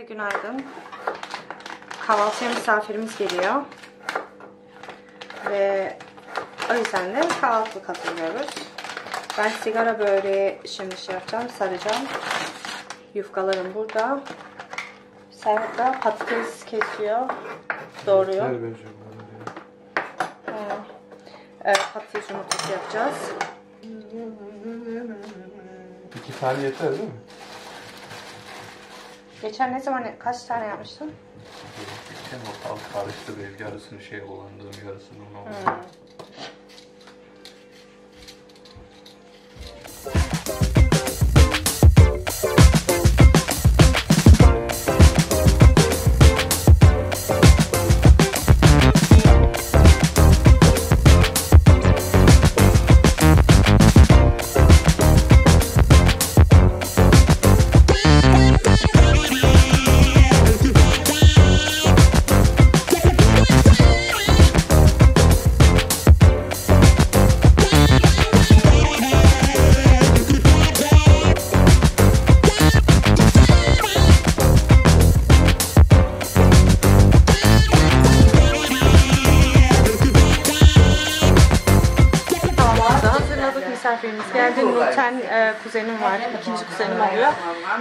Herkese günaydın. Kahvaltıya misafirimiz geliyor. Ve o yüzden de kahvaltılık hazırlıyoruz. Ben sigara böreği şimdi şey yapacağım, saracağım. Yufkalarım burada. Serhat da patates kesiyor, doğruyor. Evet, patates yumurtası yapacağız. İki tane yeter değil mi? Geçen ne zaman, kaç tane yapmıştın? Hem ortalık karıştı benim yarısını şey kullandığım yarısını ona hmm.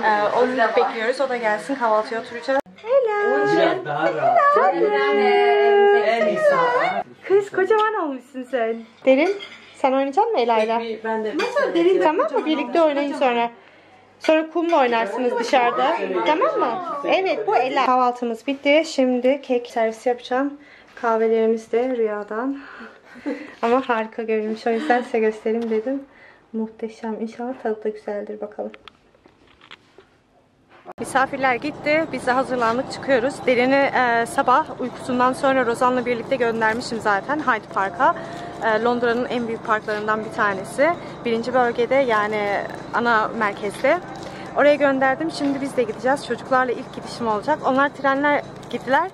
E, onu bekliyoruz. O da gelsin kahvaltıya oturacağız. Hello. Biraz daha rahat. En iyisi. Kız kocaman olmuşsun sen. Derin sen oynayacak mısın Ela'yla? Ben de Derin tamam mı? Birlikte oynayın sonra. Sonra kumla oynarsınız dışarıda. Tamam mı? Evet bu Ela. Kahvaltımız bitti. Şimdi kek servisi yapacağım. Kahvelerimiz de rüyadan. Ama harika görünmüş. O yüzden size göstereyim dedim. Muhteşem. İnşallah tadı da güzeldir bakalım. Misafirler gitti. Biz de hazırlandık çıkıyoruz. Derin'i e, sabah uykusundan sonra Rozan'la birlikte göndermişim zaten Hyde Park'a. E, Londra'nın en büyük parklarından bir tanesi. Birinci bölgede yani ana merkezde. Oraya gönderdim. Şimdi biz de gideceğiz. Çocuklarla ilk gidişim olacak. Onlar trenler gittiler.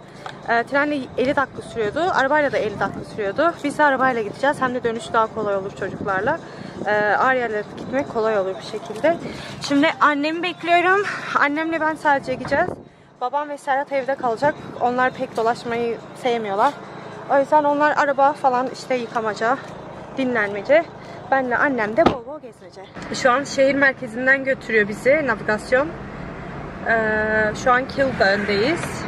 E, trenle 50 dakika sürüyordu. Arabayla da 50 dakika sürüyordu. Biz de arabayla gideceğiz. Hem de dönüş daha kolay olur çocuklarla. E, yerlere gitmek kolay olur bir şekilde. Şimdi annemi bekliyorum. Annemle ben sadece gideceğiz. Babam ve Serhat evde kalacak. Onlar pek dolaşmayı sevmiyorlar. O yüzden onlar araba falan işte yıkamaca, dinlenmece. Benle annem de bol bol gezmece. Şu an şehir merkezinden götürüyor bizi navigasyon. Ee, şu an Kilburn'deyiz.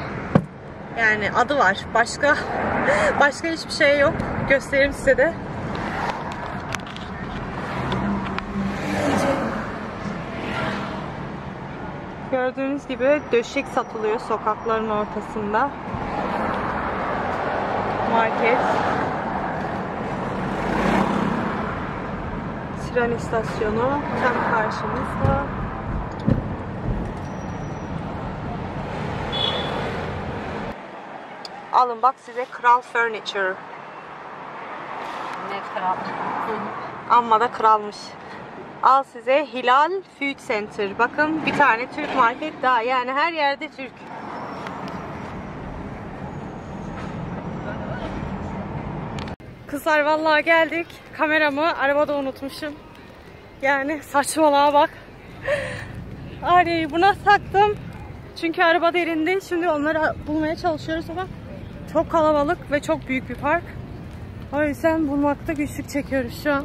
Yani adı var. Başka başka hiçbir şey yok. Göstereyim size de. Gördüğünüz gibi döşek satılıyor sokakların ortasında. Market. Tren istasyonu tam karşımızda. Alın bak size Kral Furniture. Ne kral. Amma da kralmış. Al size Hilal Food Center. Bakın bir tane Türk market daha. Yani her yerde Türk. Kızlar vallahi geldik. Kameramı arabada unutmuşum. Yani saçmalığa bak. Arya'yı buna taktım. Çünkü araba derindi. Şimdi onları bulmaya çalışıyoruz ama çok kalabalık ve çok büyük bir park. O yüzden bulmakta güçlük çekiyoruz şu an.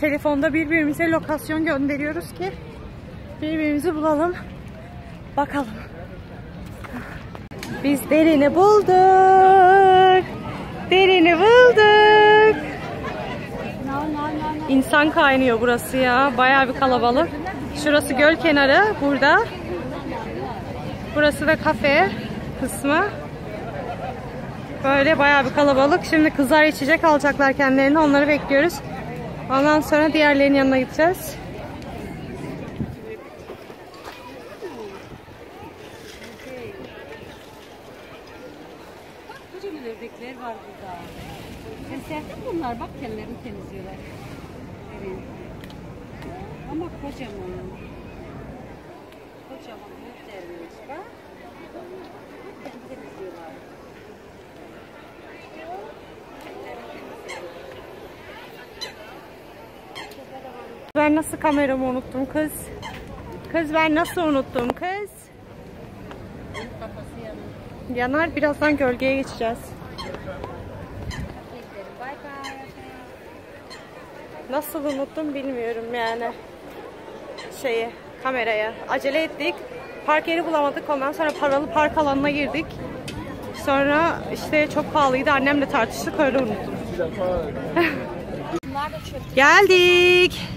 Telefonda birbirimize lokasyon gönderiyoruz ki birbirimizi bulalım. Bakalım. Biz derini bulduk. Derini bulduk. İnsan kaynıyor burası ya. Bayağı bir kalabalık. Şurası göl kenarı burada. Burası da kafe kısmı. Böyle bayağı bir kalabalık. Şimdi kızlar içecek alacaklar kendilerine. Onları bekliyoruz. Ondan sonra diğerlerinin yanına gideceğiz. Kocaman ördekler var burada. Sen bunlar? Bak kendilerini temizliyorlar. Evet. Ama kocaman. Kocaman ördeklermiş bak. Bak temizliyorlar. Ben nasıl kameramı unuttum kız? Kız ben nasıl unuttum kız? Yanar birazdan gölgeye geçeceğiz. Nasıl unuttum bilmiyorum yani. Şeyi, kameraya. Acele ettik. Park yeri bulamadık. Ondan sonra paralı park alanına girdik. Sonra işte çok pahalıydı. Annemle tartıştık. Öyle unuttum. Geldik.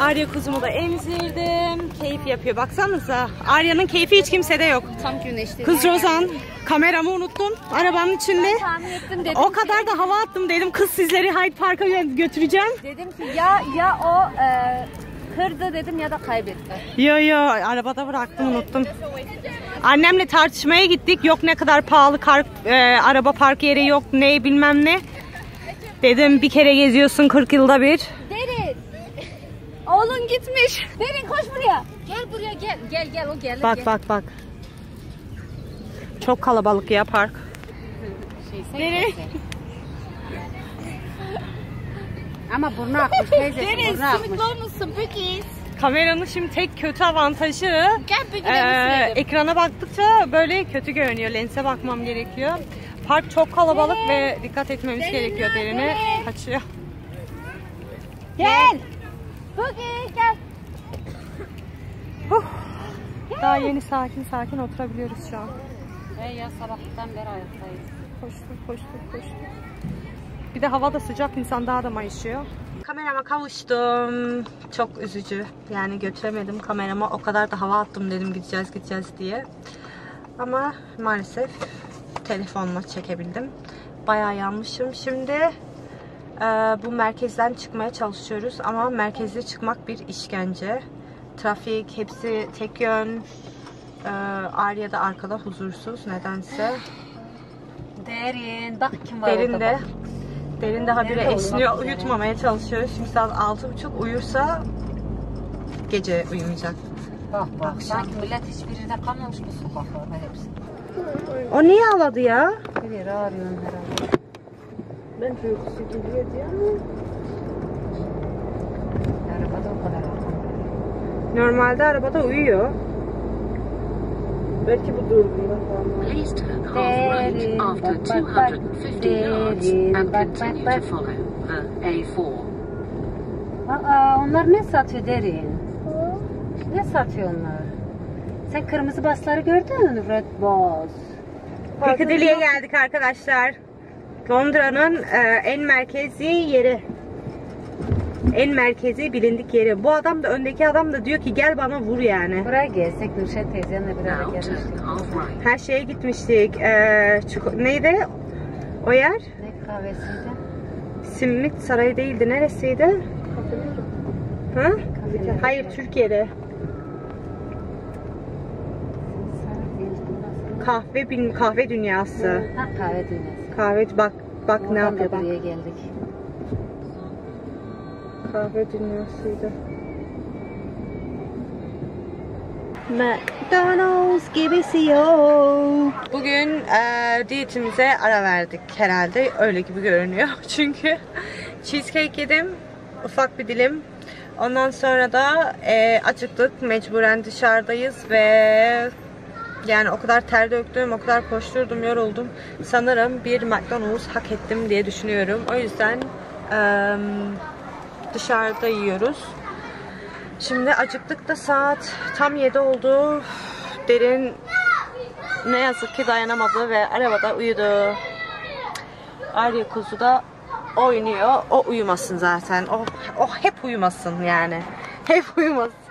Arya kuzumu da emzirdim. Keyif yapıyor. Baksanıza. Arya'nın keyfi hiç kimsede yok. Tam güneşli. Kız Rozan kameramı unuttum. Arabanın içinde. Tahmin ettim dedim O ki- kadar da hava attım dedim. Kız sizleri Hyde Park'a gö- götüreceğim. Dedim ki ya ya o e, kırdı dedim ya da kaybetti. Yo yo arabada bıraktım unuttum. Annemle tartışmaya gittik. Yok ne kadar pahalı kar, e, araba park yeri yok ne bilmem ne. Dedim bir kere geziyorsun 40 yılda bir. Derin. Oğlun gitmiş. Derin koş buraya. Gel buraya gel. Gel gel o geldi. Bak gel. bak bak. Çok kalabalık ya park. Şey, Derin. teyze. Ama burnu akmış burnu akmış. musun Bugis? Kameranın şimdi tek kötü avantajı Gel bir e, gidelim. ekrana baktıkça böyle kötü görünüyor. Lense bakmam gerekiyor. Park çok kalabalık ve dikkat etmemiz gerekiyor derine. Kaçıyor. Gel. Bugün gel. Daha yeni sakin sakin oturabiliyoruz şu an. Hey ya sabahtan beri ayaktayız. Koştuk koştuk koştuk. Bir de hava da sıcak insan daha da mayışıyor. Kamerama kavuştum. Çok üzücü. Yani götüremedim kamerama. O kadar da hava attım dedim gideceğiz gideceğiz diye. Ama maalesef telefonla çekebildim. Bayağı yanmışım. Şimdi bu merkezden çıkmaya çalışıyoruz. Ama merkezde çıkmak bir işkence. Trafik hepsi tek yön. E, Arya da arkada huzursuz nedense. Derin. Bak kim var Derin orada bak. Derin de habire Nerede esniyor. Uyutmamaya çalışıyoruz. Şimdi saat altı buçuk uyursa gece uyumayacak. Bak bak. Sanki millet hiçbirinde kalmamış bu sokaklarda hepsi. O niye ağladı ya? Bir yere arıyorsun herhalde. Ben uykusu geliyor diye Arabada o kadar. Normalde arabada uyuyor. Belki bu durduğunda falan. Please turn half right after bak, bak, bak. 250 yards and bak, continue bak, to bak. follow the A4. Aa, onlar ne satıyor derin? Ne satıyor onlar? Sen kırmızı basları gördün mü? Red Boss. Piccadilly'e geldik arkadaşlar. Londra'nın e, en merkezi yeri. En merkezi bilindik yeri. Bu adam da öndeki adam da diyor ki gel bana vur yani. Buraya gelsek Nurşet teyzenle bir ara Now gelmiştik. Her şeye gitmiştik. E, çiko- neydi o yer? Ne kahvesiydi? Simit Sarayı değildi. Neresiydi? Ha? Hayır Türkiye'de. Kahve bin kahve dünyası. Ha kahve dünyası. Kahve bak bak ne Oradan yapıyor da bak. buraya geldik. Kahve dünyasıydı. McDonald's gibisi yok. Bugün e, diyetimize ara verdik herhalde. Öyle gibi görünüyor. Çünkü cheesecake yedim. Ufak bir dilim. Ondan sonra da e, acıktık. Mecburen dışarıdayız ve yani o kadar ter döktüm, o kadar koşturdum, yoruldum. Sanırım bir McDonald's hak ettim diye düşünüyorum. O yüzden dışarıda yiyoruz. Şimdi acıktık da saat tam 7 oldu. Derin ne yazık ki dayanamadı ve arabada uyudu. Arya kuzu da oynuyor. O uyumasın zaten. O, o hep uyumasın yani. Hep uyumasın.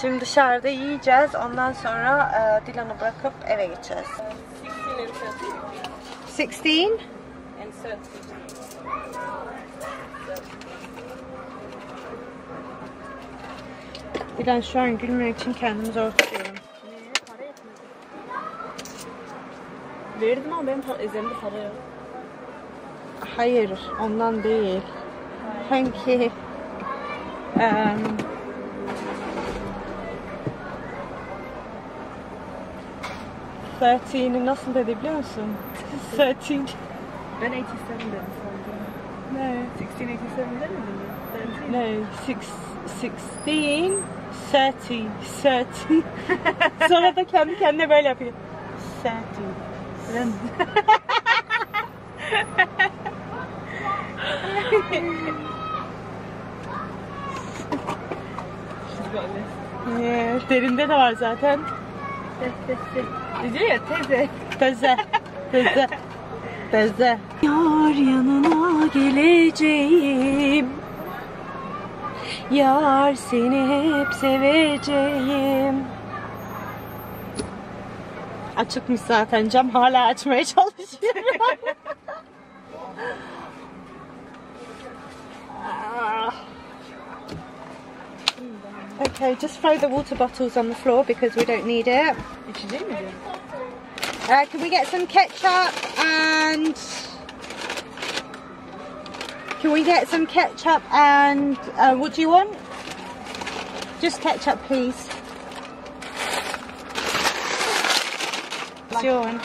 Şimdi dışarıda yiyeceğiz. Ondan sonra e, Dilan'ı bırakıp eve geçeceğiz. 16 and 30. Dilan şu an gülmek için kendimi zor tutuyorum. Verdim ama benim üzerimde para yok. Hayır, ondan değil. Thank you. Um, 13 nasıl dedi biliyor musun? 13. Ben 87 dedim sanırım. No. 1687 demedim mi? 13. No, six, 16, 30, 30. Sonra da kendi kendine böyle yapıyor. 30. Yeah, derinde de var zaten. Diyor ya teyze. Teze. Teze. Teze. Yar yanına geleceğim. Yar seni hep seveceğim. Açıkmış zaten cam hala açmaya çalışıyorum. okay, just throw the water bottles on the floor because we don't need it. İçecek mi diyor? Uh, can we get some ketchup and can we get some ketchup and uh, what do you want? Just ketchup, please. It's your one.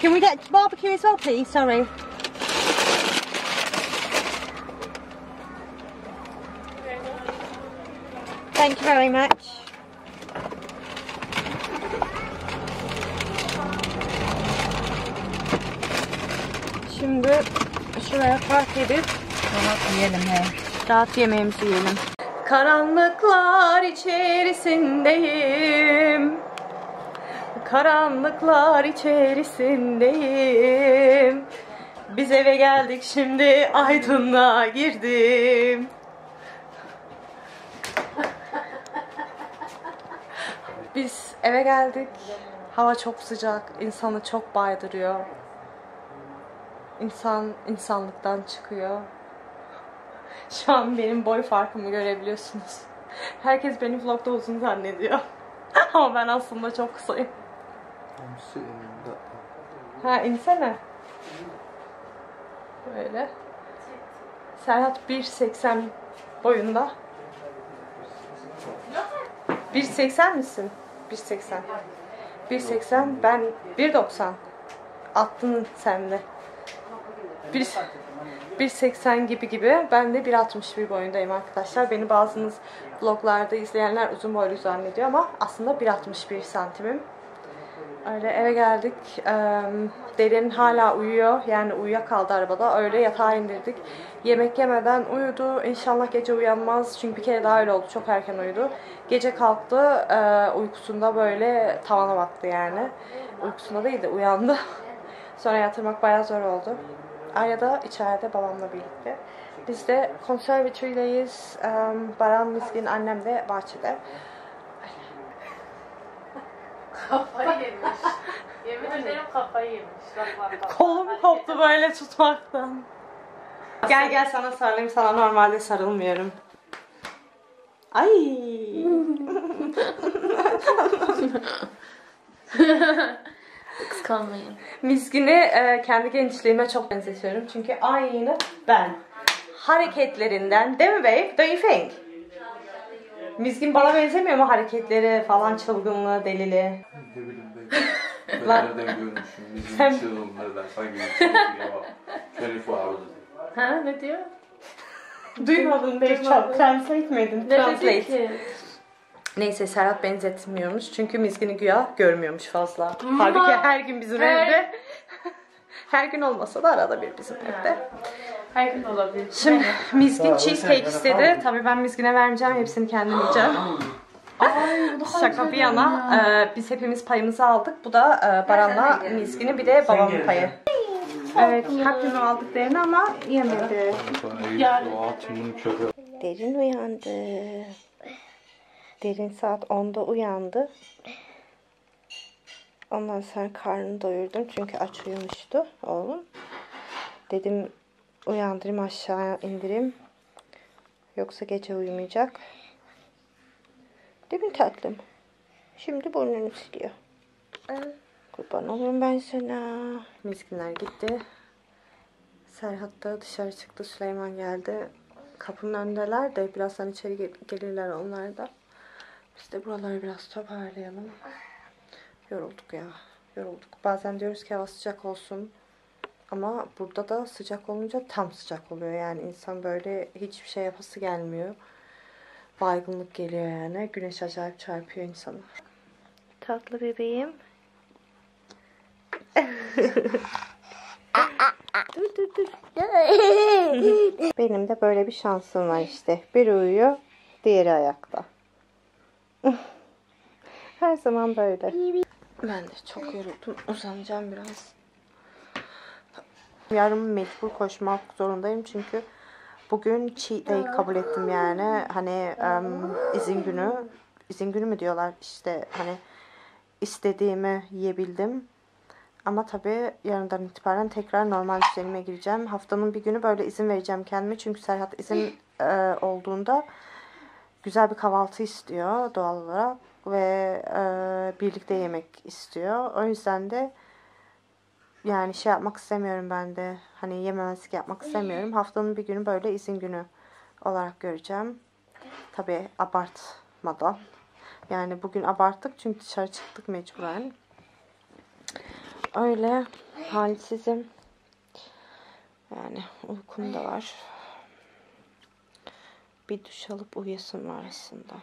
Can we get barbecue as well, please? Sorry. Thank you very much. Şimdi şuraya park edip Yiyelim he. rahat yemeğimizi yiyelim. Karanlıklar içerisindeyim. Karanlıklar içerisindeyim. Biz eve geldik şimdi aydınlığa girdim. Biz eve geldik. Hava çok sıcak, insanı çok baydırıyor. İnsan insanlıktan çıkıyor. Şu an benim boy farkımı görebiliyorsunuz. Herkes beni vlogda uzun zannediyor. Ama ben aslında çok kısayım. That. Ha insene. Böyle. Serhat 1.80 boyunda. 1.80 misin? 1.80. 1.80 ben 1.90. Attın sen de. 1 1.80 gibi gibi. Ben de 1.61 boyundayım arkadaşlar. Beni bazınız vloglarda izleyenler uzun boylu zannediyor ama aslında 1.61 santimim. Öyle eve geldik. Derin hala uyuyor. Yani uyuyakaldı arabada. Öyle yatağa indirdik. Yemek yemeden uyudu. İnşallah gece uyanmaz. Çünkü bir kere daha öyle oldu. Çok erken uyudu. Gece kalktı. eee, uykusunda böyle tavana baktı yani. Uykusunda değil de uyandı. Sonra yatırmak bayağı zor oldu. Arya da içeride babamla birlikte. Biz de konservatury'deyiz. Eee, Baran, Miskin, annem de bahçede. Yemin ederim kafayı yemiş. Bak bak bak. Kolum koptu böyle tutmaktan. Gel gel sana sarılayım. Sana normalde sarılmıyorum. Ay. Kıskanmayın. Miskin'i e, kendi gençliğime çok benzetiyorum. Çünkü aynı ben. Hareketlerinden değil mi babe? Don't you think? Miskin bana benzemiyor mu hareketleri falan çılgınlığı, deliliği? Ne bileyim ben. Lan. Ben nereden görmüşüm bizim Sen- çığlımlardan sanki bir çığlık ya. 24 hours. Ha ne diyor? Duymadın babe çok. Translate mi Ne Translate. dedi ki? Neyse Serhat benzetmiyormuş. Çünkü Mizgin'i güya görmüyormuş fazla. Halbuki her gün bizim Her- evde. her gün olmasa da arada bir bizim evde. Her gün olabilir. Şimdi Mizgin cheesecake istedi. Tabii ben Mizgin'e vermeyeceğim. Hepsini kendim yiyeceğim. Şaka bir yana e, biz hepimiz payımızı aldık. Bu da e, Baran'la Mizgin'in bir de babamın payı. Evet, hepimiz aldıklarını ama yemedi. Derin uyandı. Derin saat 10'da uyandı. Ondan sonra karnını doyurdum çünkü aç uyumuştu oğlum. Dedim uyandırayım aşağı indireyim. Yoksa gece uyumayacak. Değil mi tatlım? Şimdi burnunu siliyor. Kurban olurum ben sana. Miskinler gitti. Serhat da dışarı çıktı. Süleyman geldi. Kapının önündeler de birazdan içeri gel- gelirler onlar da. Biz de buraları biraz toparlayalım. Yorulduk ya. Yorulduk. Bazen diyoruz ki hava sıcak olsun. Ama burada da sıcak olunca tam sıcak oluyor. Yani insan böyle hiçbir şey yapası gelmiyor. baygınlık geliyor yani. Güneş acayip çarpıyor insana. Tatlı bebeğim. dur dur dur. Benim de böyle bir şansım var işte. Biri uyuyor, diğeri ayakta. Her zaman böyle. Ben de çok yoruldum. Uzanacağım biraz. Yarın mecbur koşmak zorundayım çünkü bugün cheat day kabul ettim yani. Hani em, izin günü. izin günü mü diyorlar işte hani istediğimi yiyebildim. Ama tabii yarından itibaren tekrar normal düzenime gireceğim. Haftanın bir günü böyle izin vereceğim kendime. Çünkü Serhat izin e, olduğunda güzel bir kahvaltı istiyor doğal olarak. Ve e, birlikte yemek istiyor. O yüzden de yani şey yapmak istemiyorum ben de. Hani yememezlik yapmak istemiyorum. Haftanın bir günü böyle izin günü olarak göreceğim. Tabii abartmadan. Yani bugün abarttık çünkü dışarı çıktık mecburen. Öyle halsizim. Yani uykum da var. Bir duş alıp uyuyasım var aslında.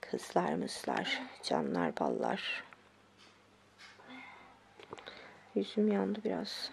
Kızlar mızlar, canlar ballar. Yüzüm yandı biraz.